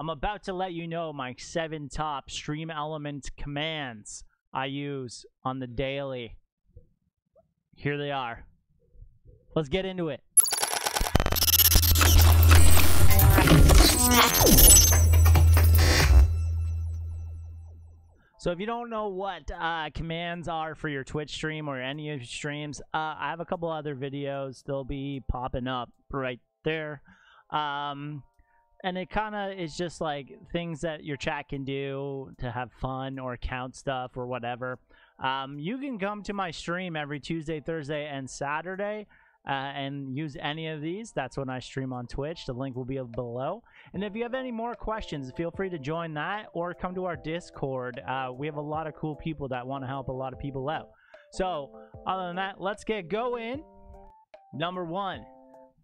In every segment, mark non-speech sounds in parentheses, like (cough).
I'm about to let you know my seven top Stream element commands I use on the daily. Here they are. Let's get into it. So if you don't know what uh, commands are for your Twitch stream or any of your streams, uh, I have a couple other videos. They'll be popping up right there. Um, and it kind of is just like things that your chat can do to have fun or count stuff or whatever. Um, you can come to my stream every Tuesday, Thursday, and Saturday uh, and use any of these. That's when I stream on Twitch. The link will be below. And if you have any more questions, feel free to join that or come to our Discord. Uh, we have a lot of cool people that want to help a lot of people out. So, other than that, let's get going. Number one,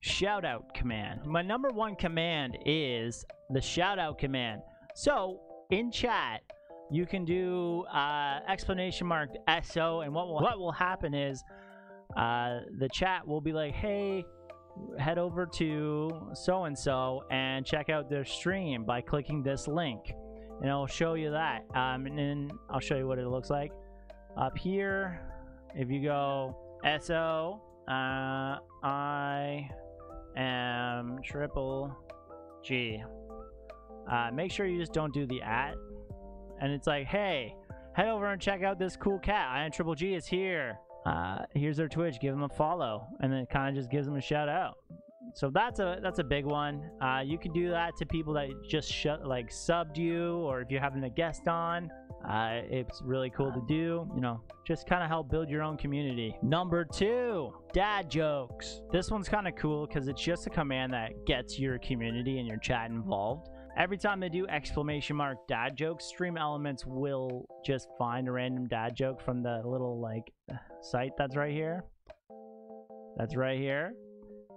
shout out command. My number one command is the shout out command. So, in chat, you can do uh, explanation mark SO, and what will, what will happen is uh, the chat will be like, hey, head over to so and so and check out their stream by clicking this link, and I'll show you that. Um, and then I'll show you what it looks like. Up here, if you go SO, uh, I am triple G. Uh, make sure you just don't do the at. And it's like, hey, head over and check out this cool cat. I am Triple G is here uh, here's their Twitch. Give them a follow, and then it kind of just gives them a shout out. So that's a that's a big one. Uh, you can do that to people that just shut like subbed you, or if you're having a guest on. Uh, it's really cool to do. You know, just kind of help build your own community. Number two, dad jokes. This one's kind of cool because it's just a command that gets your community and your chat involved. Every time they do exclamation mark dad jokes, Stream Elements will just find a random dad joke from the little like site that's right here. That's right here.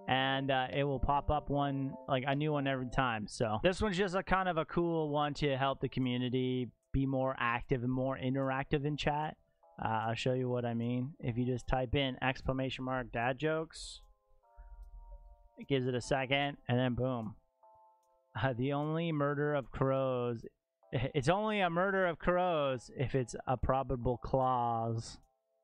And uh, it will pop up one, like a new one every time. So this one's just a kind of a cool one to help the community be more active and more interactive in chat. Uh, I'll show you what I mean. If you just type in exclamation mark dad jokes, it gives it a second, and then boom, uh, the only murder of crows. It's only a murder of crows if it's a probable clause.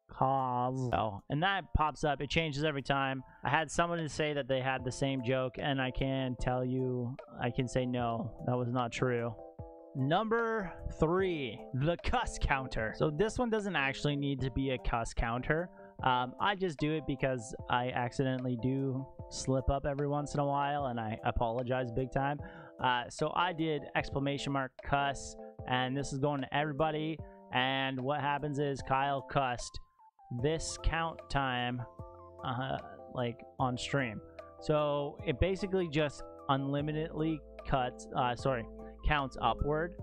Cause. Oh, and that pops up. It changes every time. I had someone to say that they had the same joke, and I can tell you, I can say no, that was not true. Number three, the cuss counter. So this one doesn't actually need to be a cuss counter. Um, I just do it because I accidentally do slip up every once in a while, and I apologize big time. Uh, so I did exclamation mark cuss, and this is going to everybody. And what happens is Kyle cussed this count time, uh, like on stream. So it basically just unlimitedly cuts. Uh, sorry, counts upward.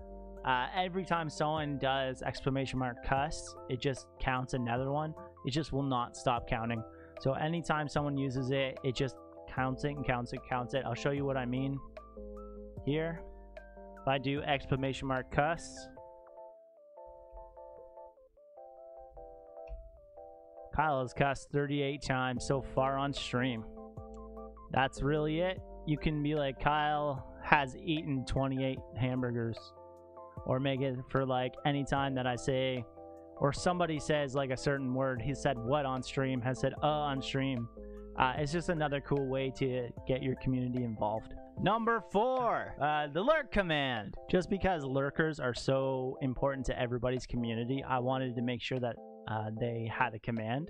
Uh, every time someone does exclamation mark cuss, it just counts another one. It just will not stop counting. So anytime someone uses it, it just counts it and counts it, counts it. I'll show you what I mean here. If I do exclamation mark cuss, Kyle has cussed 38 times so far on stream. That's really it. You can be like, Kyle has eaten 28 hamburgers. Or make it for like any time that I say, or somebody says like a certain word. He said what on stream, has said uh on stream. Uh, it's just another cool way to get your community involved. Number four, uh, the lurk command. Just because lurkers are so important to everybody's community, I wanted to make sure that uh, they had a command.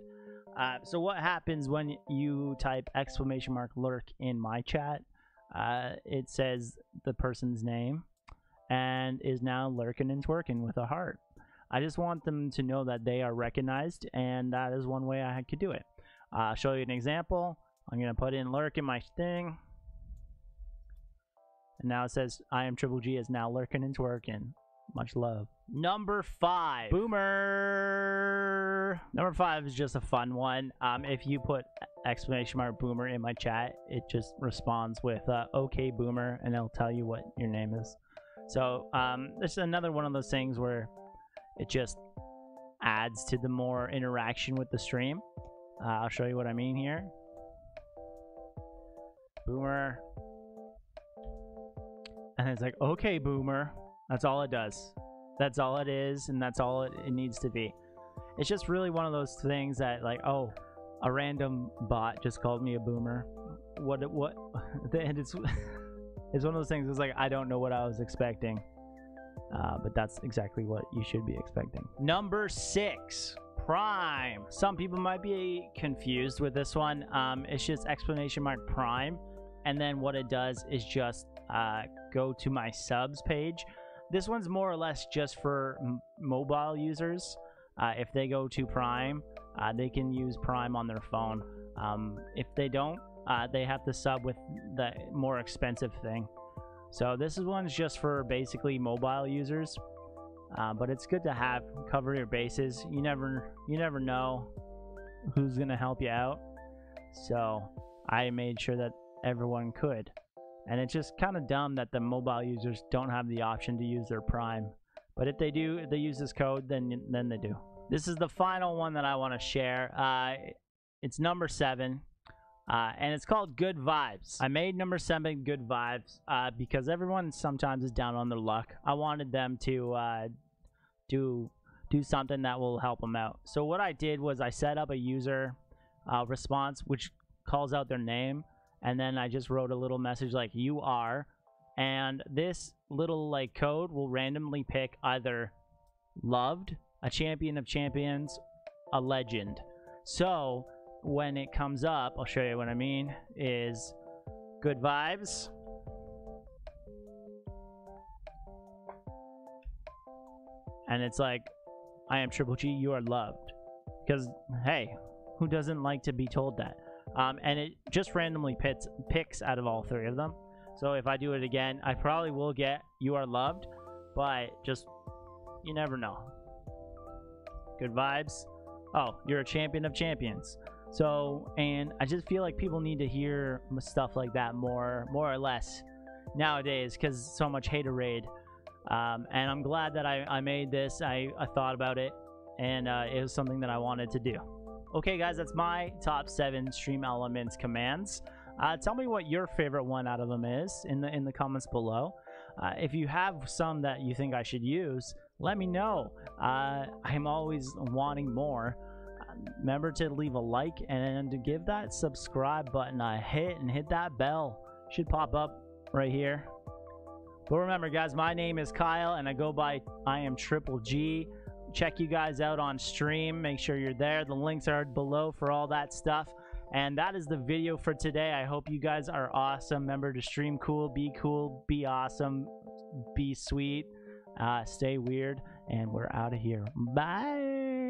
Uh, so what happens when you type exclamation mark lurk in my chat? Uh, it says the person's name and is now lurking and twerking with a heart. I just want them to know that they are recognized, and that is one way I could do it. I'll show you an example. I'm going to put in lurk in my thing. And now it says, I am Triple G is now lurking and twerking. Much love. Number five, Boomer. Number five is just a fun one. Um, if you put exclamation mark Boomer in my chat, it just responds with uh, OK Boomer, and it'll tell you what your name is. So um, this is another one of those things where it just adds to the more interaction with the stream. Uh, I'll show you what I mean here. Boomer and it's like, okay, boomer. That's all it does. That's all it is, and that's all it, it needs to be. It's just really one of those things that, like, oh, a random bot just called me a boomer. What? What? (laughs) And it's (laughs) it's one of those things. It's like I don't know what I was expecting, uh, but that's exactly what you should be expecting. Number six. Prime. Some people might be confused with this one. Um, it's just explanation mark prime, and then what it does is just uh, go to my subs page. This one's more or less just for mobile users. Uh, if they go to Prime, uh, they can use Prime on their phone. Um, if they don't, uh, they have to sub with the more expensive thing. So this is one's just for basically mobile users. Uh, but it's good to have cover your bases. You never you never know who's gonna help you out. So I made sure that everyone could. And it's just kind of dumb that the mobile users don't have the option to use their Prime. But if they do, if they use this code, then then they do. This is the final one that I want to share. Uh, it's number seven. Uh, and it's called Good Vibes. I made number seven Good Vibes uh, because everyone sometimes is down on their luck. I wanted them to uh, do do something that will help them out. So what I did was I set up a user uh, response which calls out their name, and then I just wrote a little message like "You are," and this little like code will randomly pick either loved, a champion of champions, a legend. So when it comes up, I'll show you what I mean. Is good vibes and it's like, I am Triple G, you are loved. Because, hey, who doesn't like to be told that? Um, and it just randomly pits, picks out of all three of them. So if I do it again, I probably will get you are loved, but just, you never know. Good vibes. Oh, you're a champion of champions. So, and I just feel like people need to hear stuff like that more, more or less nowadays because so much haterade um, and I'm glad that I, I made this. I, I thought about it, and uh, it was something that I wanted to do. Okay, guys, that's my top seven Stream Elements commands. Uh, tell me what your favorite one out of them is in the in the comments below. Uh, if you have some that you think I should use, let me know. Uh, I'm always wanting more. remember to leave a like and to give that subscribe button a hit and hit that bell. Should pop up right here. But remember, guys, my name is Kyle, and I go by I am Triple G. Check you guys out on stream. Make sure you're there. The links are below for all that stuff. And that is the video for today. I hope you guys are awesome. Remember to stream cool, be cool, be awesome, be sweet, uh, stay weird, and we're out of here. Bye.